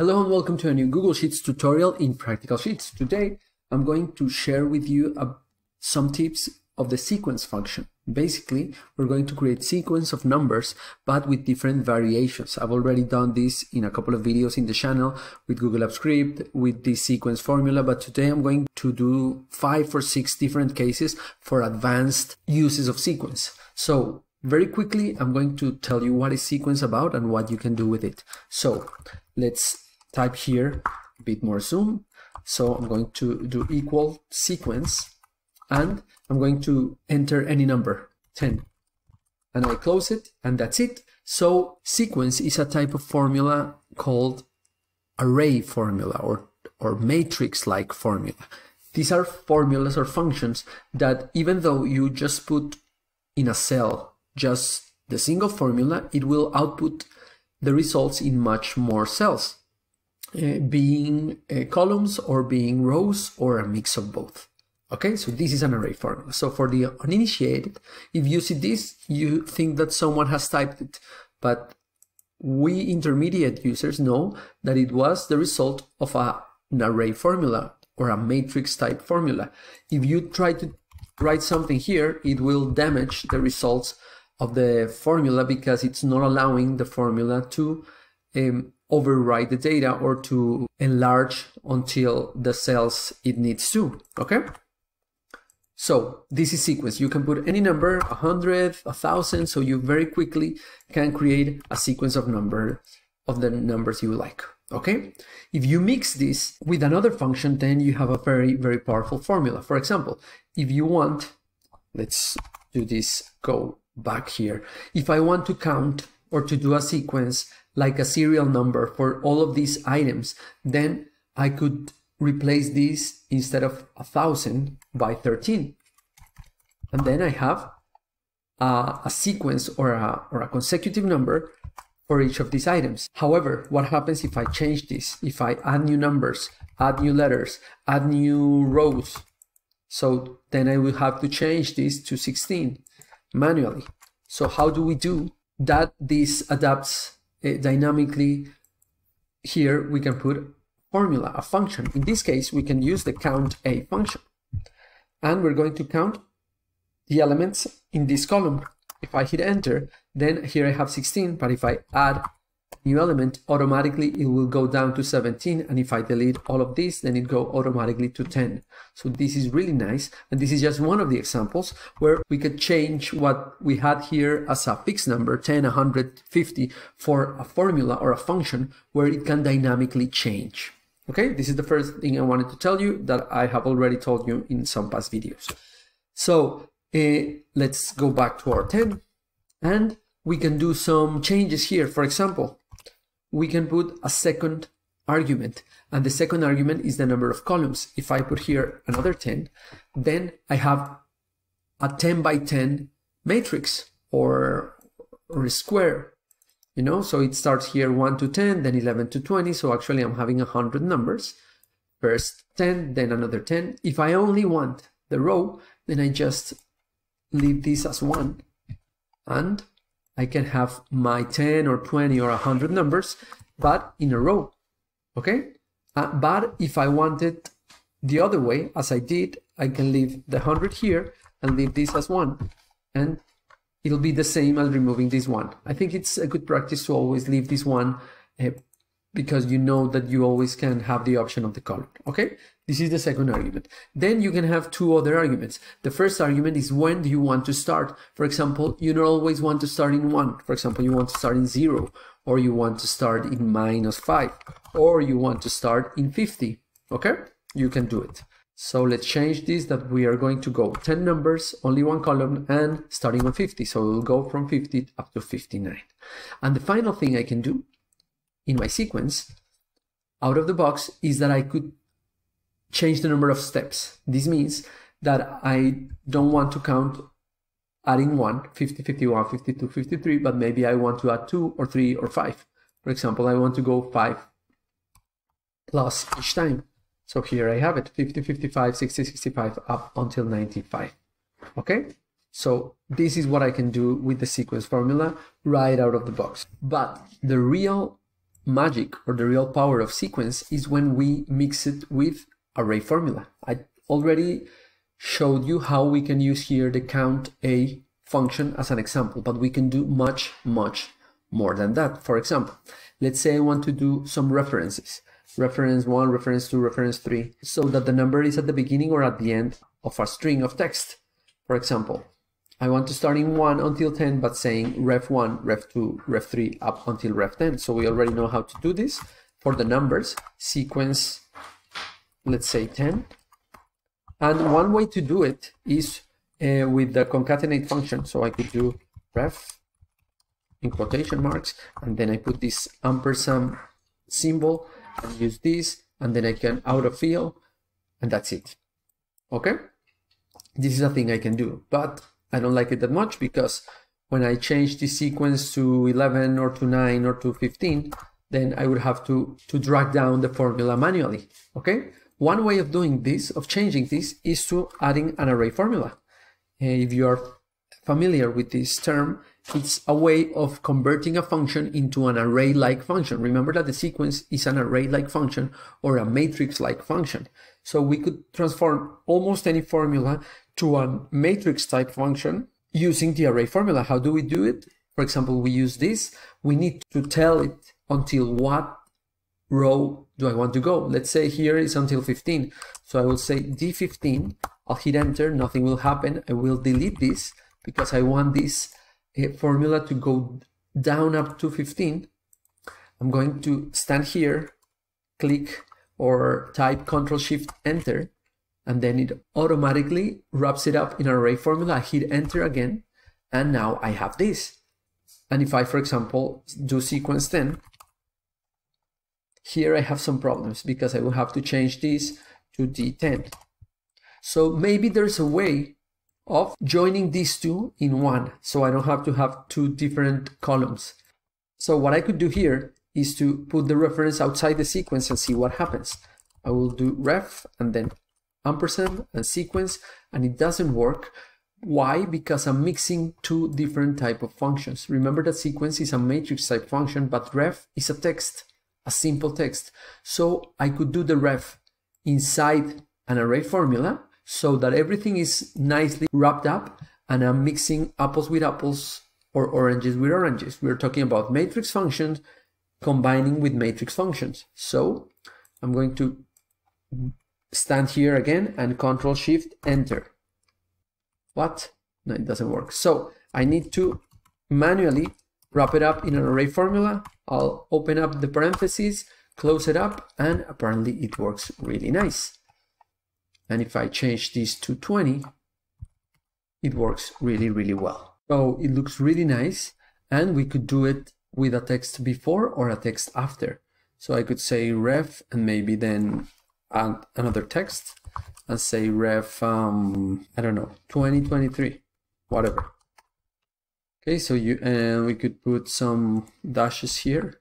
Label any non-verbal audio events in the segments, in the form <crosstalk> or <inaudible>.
Hello and welcome to a new Google Sheets tutorial in Practical Sheets. Today I'm going to share with you some tips of the sequence function. Basically, we're going to create sequence of numbers, but with different variations. I've already done this in a couple of videos in the channel with Google Apps Script, with this sequence formula, but today I'm going to do five or six different cases for advanced uses of sequence. So very quickly, I'm going to tell you what is sequence about and what you can do with it. So let's type here a bit more zoom. So I'm going to do equal sequence and I'm going to enter any number, 10. And I close it and that's it. So sequence is a type of formula called array formula or, or matrix-like formula. These are formulas or functions that even though you just put in a cell just the single formula, it will output the results in much more cells, being uh, columns or being rows or a mix of both. Okay, so this is an array formula. So for the uninitiated, if you see this, you think that someone has typed it, but we intermediate users know that it was the result of a, an array formula or a matrix type formula. If you try to write something here, it will damage the results of the formula because it's not allowing the formula to um, overwrite the data or to enlarge until the cells it needs to, okay? So this is sequence. You can put any number, a hundred, a thousand, so you very quickly can create a sequence of number of the numbers you like, okay? If you mix this with another function, then you have a very, very powerful formula. For example, if you want, let's do this go back here. If I want to count or to do a sequence like a serial number for all of these items, then I could replace this instead of a thousand by 13. And then I have a, a sequence or a, or a consecutive number for each of these items. However, what happens if I change this? If I add new numbers, add new letters, add new rows? So then I will have to change this to 16 manually. So how do we do that? This adapts uh, dynamically. Here we can put formula, a function. In this case, we can use the count a function. And we're going to count the elements in this column. If I hit enter, then here I have 16, but if I add new element, automatically it will go down to 17. And if I delete all of this, then it go automatically to 10. So this is really nice. And this is just one of the examples where we could change what we had here as a fixed number, 10, 150 for a formula or a function where it can dynamically change. Okay, this is the first thing I wanted to tell you that I have already told you in some past videos. So uh, let's go back to our 10 and we can do some changes here. For example, we can put a second argument and the second argument is the number of columns. If I put here another 10, then I have a 10 by 10 matrix or, or a square, you know, so it starts here 1 to 10, then 11 to 20. So actually I'm having 100 numbers. First 10, then another 10. If I only want the row, then I just leave this as 1 and I can have my 10 or 20 or 100 numbers, but in a row, okay? Uh, but if I wanted the other way, as I did, I can leave the 100 here and leave this as 1. And it'll be the same as removing this one. I think it's a good practice to always leave this one uh, because you know that you always can have the option of the color. Okay, this is the second argument. Then you can have two other arguments. The first argument is when do you want to start? For example, you don't always want to start in one. For example, you want to start in zero, or you want to start in minus five, or you want to start in 50. Okay, you can do it. So let's change this that we are going to go 10 numbers, only one column, and starting on 50. So we'll go from 50 up to 59. And the final thing I can do in my sequence out of the box is that I could change the number of steps. This means that I don't want to count adding 1, 50, 51, 52, 53, but maybe I want to add 2 or 3 or 5. For example, I want to go 5 plus each time. So here I have it, 50, 55, 60, 65, up until 95. Okay? So this is what I can do with the sequence formula right out of the box. But the real magic or the real power of sequence is when we mix it with array formula. I already showed you how we can use here the count a function as an example, but we can do much, much more than that. For example, let's say I want to do some references, reference one, reference two, reference three, so that the number is at the beginning or at the end of a string of text. For example, I want to start in 1 until 10, but saying ref 1, ref 2, ref 3, up until ref 10. So we already know how to do this. For the numbers, sequence, let's say 10. And one way to do it is uh, with the concatenate function. So I could do ref in quotation marks, and then I put this ampersand symbol and use this, and then I can autofill, and that's it. Okay? This is a thing I can do, but I don't like it that much because when I change the sequence to 11 or to 9 or to 15, then I would have to, to drag down the formula manually, okay? One way of doing this, of changing this, is to adding an array formula. If you are familiar with this term, it's a way of converting a function into an array-like function. Remember that the sequence is an array-like function or a matrix-like function. So we could transform almost any formula to a matrix type function using the array formula. How do we do it? For example, we use this. We need to tell it until what row do I want to go? Let's say here is until 15. So I will say D15. I'll hit enter. Nothing will happen. I will delete this because I want this uh, formula to go down up to 15. I'm going to stand here, click or type Control Shift Enter, and then it automatically wraps it up in an array formula. I hit Enter again, and now I have this. And if I, for example, do sequence 10, here I have some problems because I will have to change this to D10. So maybe there's a way of joining these two in one, so I don't have to have two different columns. So what I could do here is to put the reference outside the sequence and see what happens. I will do ref and then ampersand and sequence and it doesn't work. Why? Because I'm mixing two different type of functions. Remember that sequence is a matrix type function, but ref is a text, a simple text. So I could do the ref inside an array formula so that everything is nicely wrapped up and I'm mixing apples with apples or oranges with oranges. We're talking about matrix functions combining with matrix functions. So I'm going to stand here again and control shift enter. What? No, it doesn't work. So I need to manually wrap it up in an array formula. I'll open up the parentheses, close it up, and apparently it works really nice. And if I change this to 20, it works really, really well. So it looks really nice and we could do it with a text before or a text after. So I could say ref and maybe then add another text and say ref, um, I don't know, 2023, whatever. Okay, so you and we could put some dashes here.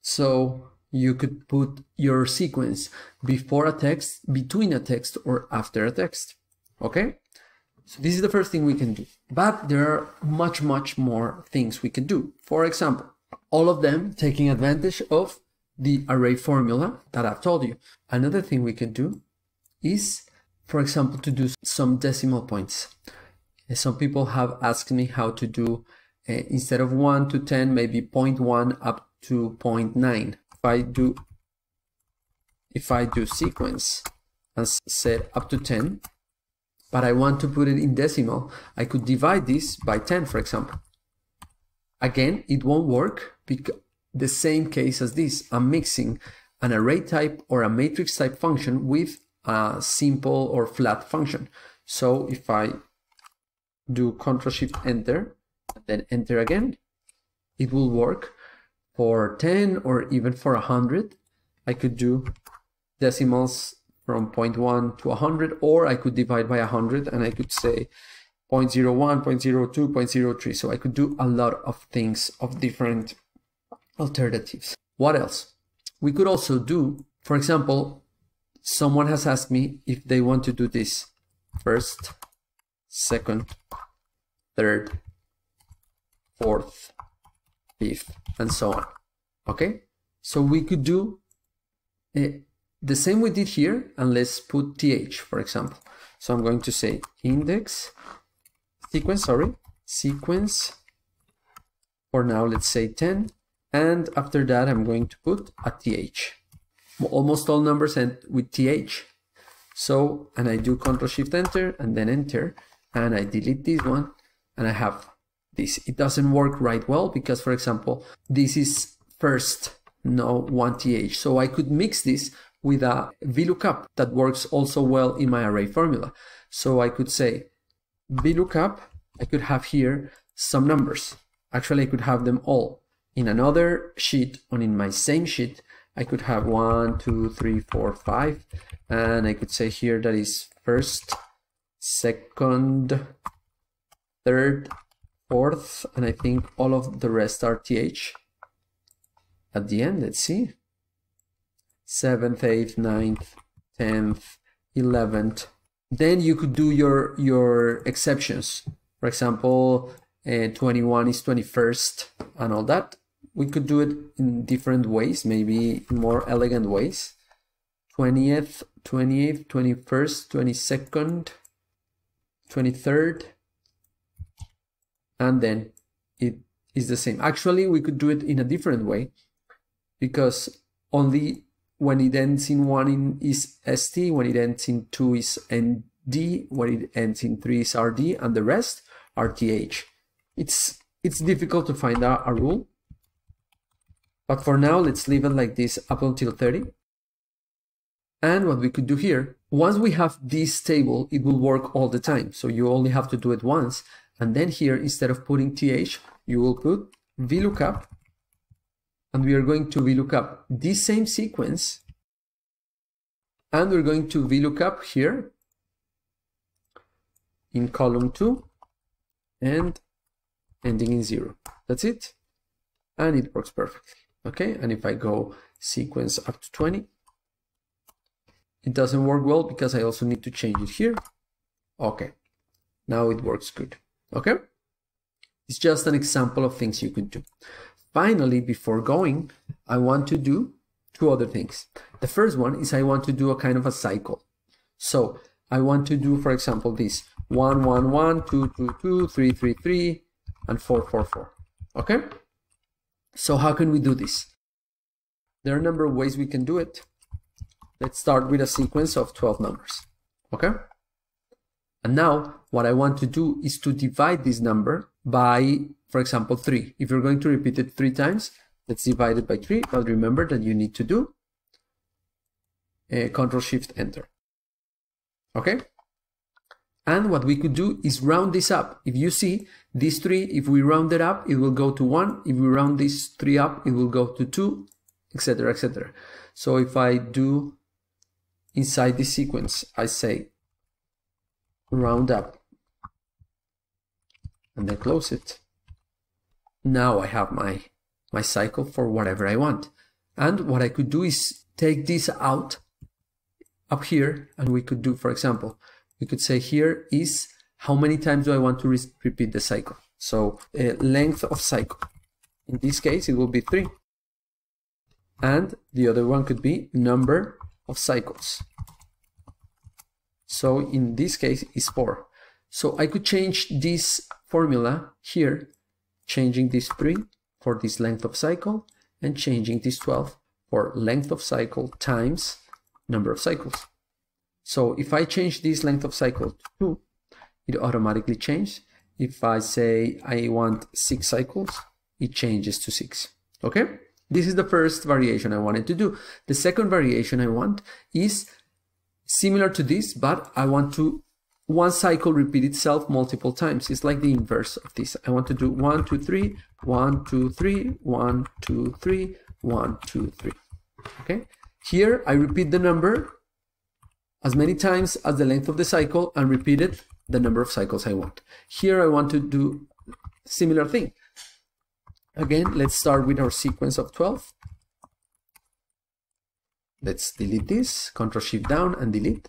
So you could put your sequence before a text, between a text, or after a text. Okay? So this is the first thing we can do. But there are much, much more things we can do. For example, all of them taking advantage of the array formula that I've told you. Another thing we can do is, for example, to do some decimal points. Some people have asked me how to do, uh, instead of 1 to 10, maybe 0.1 up to 0.9 if I do if I do sequence and set up to 10 but I want to put it in decimal I could divide this by 10 for example. Again it won't work because the same case as this I'm mixing an array type or a matrix type function with a simple or flat function. So if I do Ctrl Shift Enter then enter again it will work for 10 or even for 100. I could do decimals from 0.1 to 100 or I could divide by 100 and I could say 0.01, 0.02, 0.03. So I could do a lot of things of different alternatives. What else? We could also do, for example, someone has asked me if they want to do this first, second, third, fourth, and so on. Okay, so we could do uh, the same we did here, and let's put th, for example. So I'm going to say index sequence, sorry, sequence for now, let's say 10. And after that, I'm going to put a th. Almost all numbers end with th. So, and I do Control Shift Enter and then Enter, and I delete this one, and I have this. It doesn't work right well because, for example, this is first, no one th. So I could mix this with a VLOOKUP that works also well in my array formula. So I could say VLOOKUP, I could have here some numbers. Actually, I could have them all. In another sheet or in my same sheet, I could have one, two, three, four, five, and I could say here that is first, second, third, fourth, and I think all of the rest are th. At the end, let's see. Seventh, eighth, ninth, tenth, eleventh. Then you could do your your exceptions. For example, uh, 21 is 21st and all that. We could do it in different ways, maybe more elegant ways. 20th, 28th, 21st, 22nd, 23rd, and then it is the same. Actually, we could do it in a different way because only when it ends in 1 in, is ST, when it ends in 2 is ND, when it ends in 3 is RD, and the rest are TH. It's, it's difficult to find out a rule, but for now, let's leave it like this up until 30. And what we could do here, once we have this table, it will work all the time. So you only have to do it once. And then here, instead of putting th, you will put VLOOKUP. And we are going to VLOOKUP this same sequence. And we're going to VLOOKUP here in column 2 and ending in 0. That's it. And it works perfectly. Okay, and if I go sequence up to 20, it doesn't work well because I also need to change it here. Okay, now it works good. Okay, it's just an example of things you could do. Finally, before going, I want to do two other things. The first one is I want to do a kind of a cycle. So I want to do, for example, this 1, 1, 1, 2, 2, 2, 3, 3, 3, and 4, 4, 4. Okay? So how can we do this? There are a number of ways we can do it. Let's start with a sequence of 12 numbers. Okay? And now what I want to do is to divide this number by, for example, 3. If you're going to repeat it three times, let's divide it by 3. But remember that you need to do a Control Shift Enter. Okay? And what we could do is round this up. If you see these three, if we round it up, it will go to one. If we round these three up, it will go to two, etc., etc. So if I do inside this sequence, I say round up and then close it. Now I have my, my cycle for whatever I want. And what I could do is take this out up here and we could do, for example, we could say here is how many times do I want to re repeat the cycle. So uh, length of cycle. In this case, it will be three. And the other one could be number of cycles. So in this case, is four. So I could change this formula here, changing this three for this length of cycle and changing this 12 for length of cycle times number of cycles. So if I change this length of cycle to 2, it automatically changes. If I say I want 6 cycles, it changes to 6. Okay? This is the first variation I wanted to do. The second variation I want is similar to this, but I want to one cycle repeat itself multiple times. It's like the inverse of this. I want to do 1, 2, 3, 1, 2, 3, 1, 2, 3, 1, 2, 3. Okay? Here I repeat the number as many times as the length of the cycle and repeat it the number of cycles I want. Here I want to do similar thing. Again, let's start with our sequence of 12. Let's delete this, Control Shift down and delete.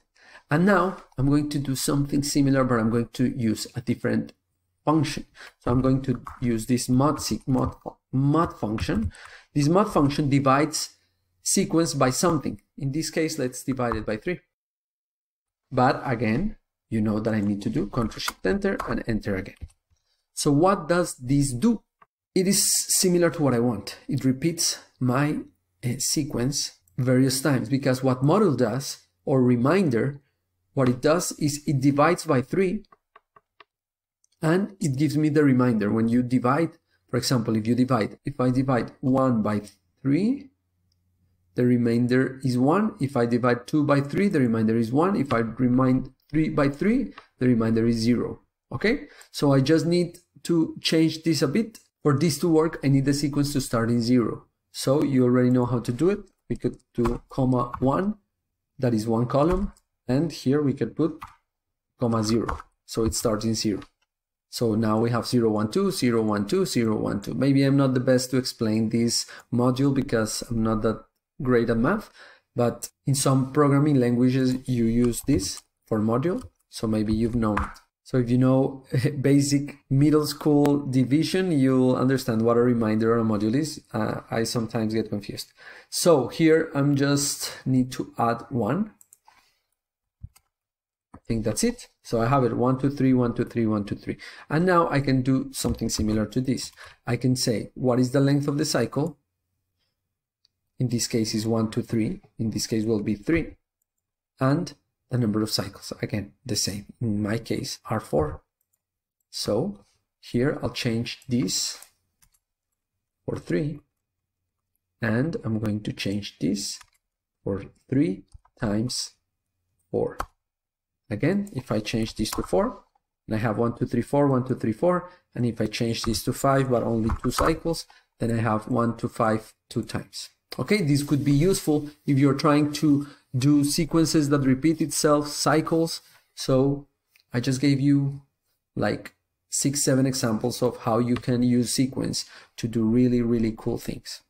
And now I'm going to do something similar, but I'm going to use a different function. So I'm going to use this mod, mod, mod function. This mod function divides sequence by something. In this case, let's divide it by 3. But again, you know that I need to do Control Shift Enter and Enter again. So what does this do? It is similar to what I want. It repeats my uh, sequence various times because what model does or reminder, what it does is it divides by 3 and it gives me the reminder. When you divide for example if you divide if I divide 1 by 3 the remainder is 1 if I divide 2 by 3 the remainder is 1 if I remind 3 by 3 the remainder is 0 okay? So I just need to change this a bit. For this to work I need the sequence to start in 0 so you already know how to do it we could do comma 1 that is one column and here we could put comma 0 so it starts in 0 so now we have 0, 1, 2, 0, 1, 2, 0, 1, 2. Maybe I'm not the best to explain this module because I'm not that great at math, but in some programming languages you use this for module, so maybe you've known it. So if you know <laughs> basic middle school division, you'll understand what a reminder or a module is. Uh, I sometimes get confused. So here I'm just need to add one I think that's it. So I have it 1, 2, 3, 1, 2, 3, 1, 2, 3. And now I can do something similar to this. I can say, what is the length of the cycle? In this case is 1, 2, 3. In this case will be 3. And the number of cycles, again, the same. In my case, are 4. So here I'll change this for 3. And I'm going to change this for 3 times 4. Again, if I change this to 4, and I have 1, 2, 3, 4, 1, 2, 3, 4, and if I change this to 5, but only two cycles, then I have 1 to 5 two times. Okay, this could be useful if you're trying to do sequences that repeat itself, cycles. So I just gave you like six, seven examples of how you can use sequence to do really, really cool things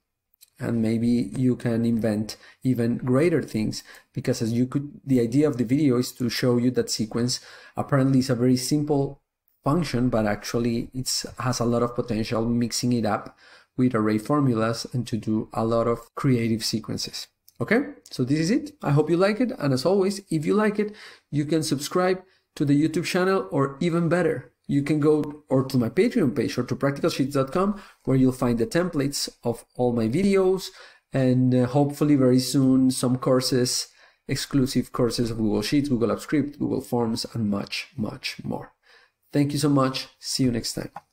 and maybe you can invent even greater things because as you could the idea of the video is to show you that sequence apparently is a very simple function but actually it has a lot of potential mixing it up with array formulas and to do a lot of creative sequences okay so this is it i hope you like it and as always if you like it you can subscribe to the youtube channel or even better you can go or to my Patreon page or to practicalsheets.com where you'll find the templates of all my videos and uh, hopefully very soon some courses, exclusive courses of Google Sheets, Google Apps Script, Google Forms, and much, much more. Thank you so much. See you next time.